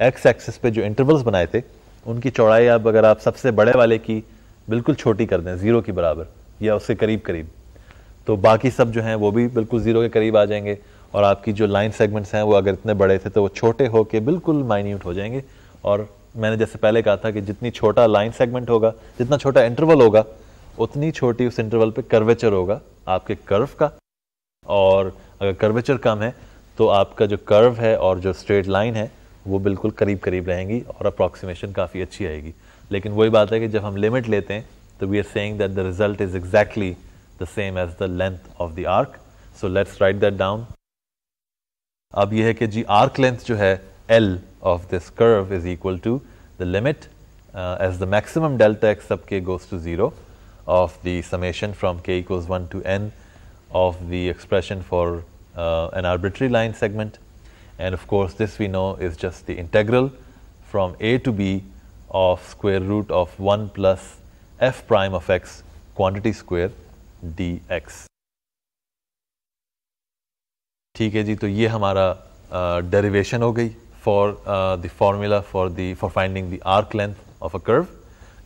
एक्स एक्सिस पे जो इंटरवल्स बनाए थे, उनकी चौड़ाई अब अगर आप सबसे बड़े वाले की बिल्कुल छोटी कर दें ज़ीरो के बराबर, या उसके करीब करीब तो बाकी सब जो हैं वो भी बिल्कुल ज़ीरो के करीब आ जाएँगे। और आपकी जो लाइन सेगमेंट्स हैं वो अगर इतने बड़े थे तो वो छोटे होके बिल्कुल माइन्यूट हो जाएँगे। और मैंने जैसे पहले कहा था कि जितनी छोटा लाइन सेगमेंट होगा, जितना छोटा इंटरवल होगा, उतनी छोटी उस इंटरवल पे कर्वेचर होगा आपके कर्व का। और अगर कर्वेचर कम है तो आपका जो कर्व है और जो स्ट्रेट लाइन है, वो बिल्कुल करीब करीब रहेंगी और अप्रॉक्सीमेशन काफ़ी अच्छी आएगी। लेकिन वही बात है कि जब हम लिमिट लेते हैं तो we are saying that the result is exactly the same as the length of the arc so let's write that down अब यह है कि जी आर्क लेंथ जो है L of this curve is equal to the limit as the maximum delta x sub K goes to zero of the summation from k equals 1 to n of the expression for uh, an arbitrary line segment and of course this we know is just the integral from a to b of square root of 1 plus f prime of x quantity square dx. ठीक है जी तो ये हमारा derivation हो गई for the formula for the for finding the arc length of a curve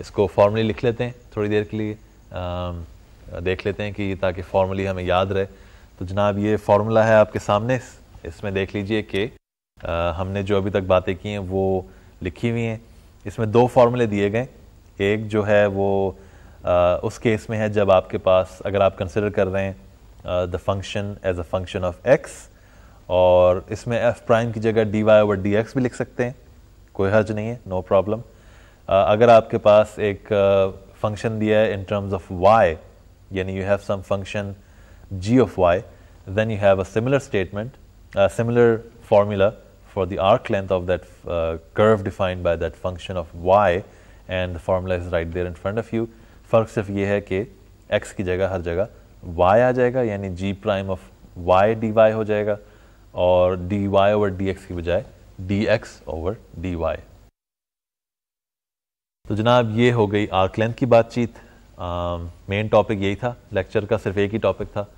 इसको formally लिख लेते हैं थोड़ी देर के लिए। uh, देख लेते हैं कि ताकि फॉर्मूली हमें याद रहे। तो जनाब ये फार्मूला है आपके सामने। इसमें देख लीजिए कि हमने जो अभी तक बातें की हैं वो लिखी हुई हैं। इसमें दो फार्मूले दिए गए। एक जो है वो आ, उस केस में है जब आपके पास अगर आप कंसिडर कर रहे हैं the function as a function of x और इसमें एफ़ प्राइम की जगह d y over d x भी लिख सकते हैं। कोई हर्ज नहीं है नो no प्रॉब्लम uh, अगर आपके पास एक फ़ंक्शन uh, दिया है इन टर्म्स ऑफ़ वाई यानी you have some function g of y then you have a similar statement similar formula for the arc length of that curve defined by that function of y and the formula is right there in front of you फ़र्क सिर्फ़ ये है कि x की जगह हर जगह y आ जाएगा यानी g prime of y dy हो जाएगा और dy ओवर dx की बजाय dx ओवर dy तो जनाब ये हो गई आर्क लेंथ की बातचीत। मेन टॉपिक यही था लेक्चर का सिर्फ़ एक ही टॉपिक था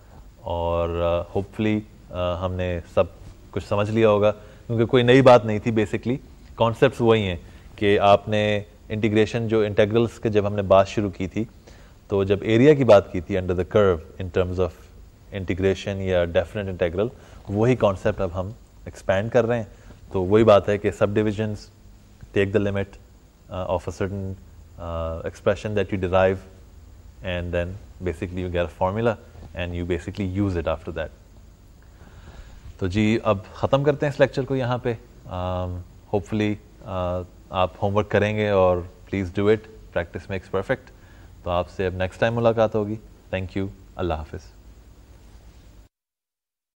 और होपफुली uh, uh, हमने सब कुछ समझ लिया होगा क्योंकि कोई नई बात नहीं थी बेसिकली कॉन्सेप्ट वही हैं कि आपने इंटीग्रेशन जो इंटेग्रल्स के जब हमने बात शुरू की थी तो जब एरिया की बात की थी under the curve in terms of integration या डेफिनेट इंटेग्रल वही कॉन्सेप्ट अब हम एक्सपैंड कर रहे हैं। तो वही बात है कि sub divisions take the limit of a certain expression that you derive and then basically you a formula and you basically use it after that तो जी अब ख़त्म करते हैं इस लेक्चर को यहाँ पे। होपफुली um, uh, आप होमवर्क करेंगे और please do it practice makes perfect तो आपसे अब नेक्स्ट टाइम मुलाकात होगी। थैंक यू अल्लाह हाफिज़।